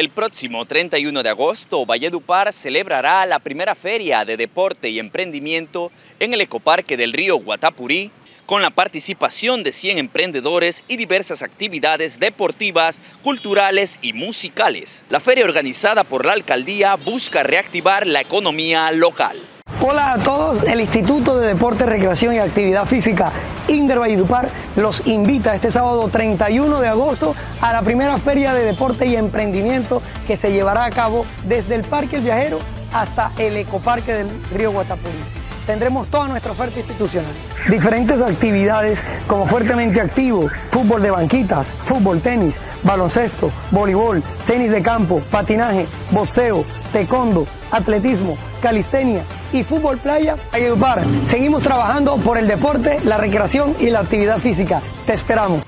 El próximo 31 de agosto, Valledupar celebrará la primera feria de deporte y emprendimiento en el ecoparque del río Guatapurí, con la participación de 100 emprendedores y diversas actividades deportivas, culturales y musicales. La feria organizada por la alcaldía busca reactivar la economía local. Hola a todos, el Instituto de Deporte, Recreación y Actividad Física Inder Valledupar los invita este sábado 31 de agosto a la primera feria de deporte y emprendimiento que se llevará a cabo desde el Parque El Viajero hasta el Ecoparque del Río Guatapurí. Tendremos toda nuestra oferta institucional. Diferentes actividades como fuertemente activo, fútbol de banquitas, fútbol, tenis, baloncesto, voleibol, tenis de campo, patinaje, boxeo, taekwondo, atletismo, calistenia y fútbol playa, Valledupar. Seguimos trabajando por el deporte, la recreación y la actividad física. Te esperamos.